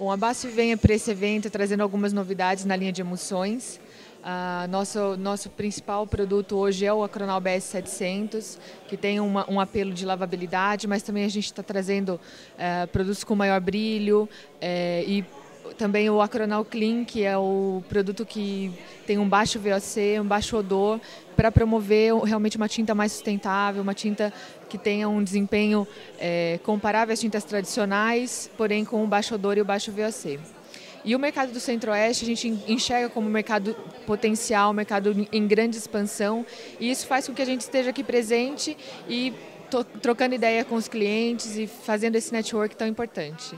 Bom, a vem para esse evento trazendo algumas novidades na linha de emulsões. Uh, nosso, nosso principal produto hoje é o Acronal BS700, que tem uma, um apelo de lavabilidade, mas também a gente está trazendo uh, produtos com maior brilho uh, e também o Acronal Clean, que é o produto que tem um baixo VOC, um baixo odor, para promover realmente uma tinta mais sustentável, uma tinta que tenha um desempenho é, comparável às tintas tradicionais, porém com o baixo odor e o baixo VOC. E o mercado do Centro-Oeste a gente enxerga como um mercado potencial, um mercado em grande expansão, e isso faz com que a gente esteja aqui presente e trocando ideia com os clientes e fazendo esse network tão importante.